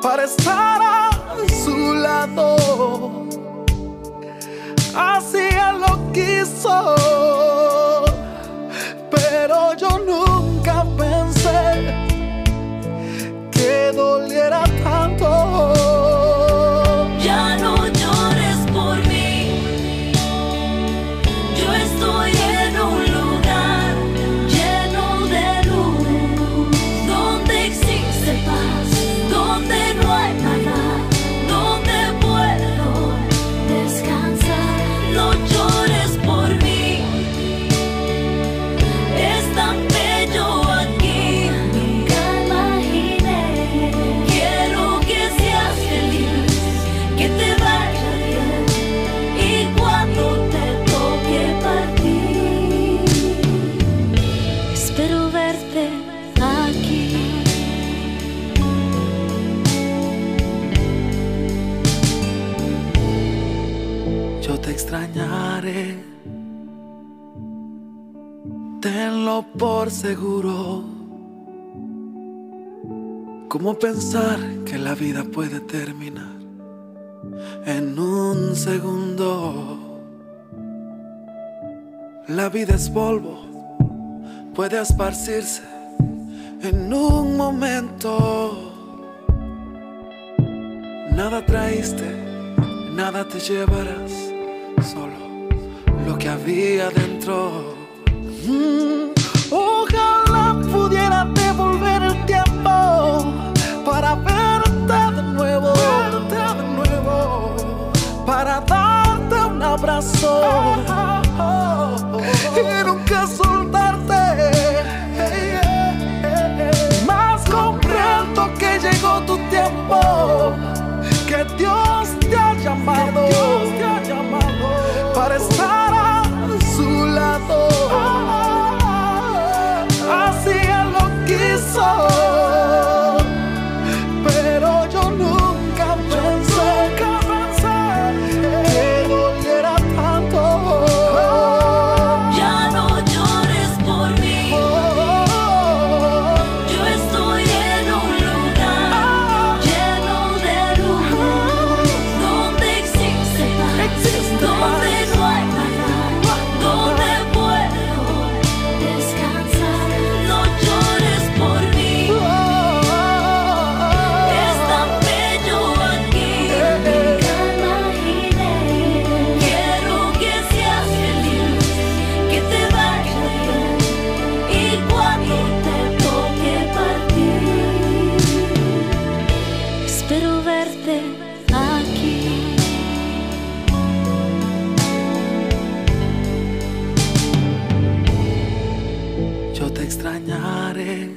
para estar a su lado. Así él lo quiso, aquí. Yo te extrañaré, tenlo por seguro. ¿Cómo pensar que la vida puede terminar en un segundo? La vida es polvo, puede esparcirse en un momento. Nada traíste, nada te llevarás, solo lo que había dentro. Mm, Dios verte aquí. Yo te extrañaré,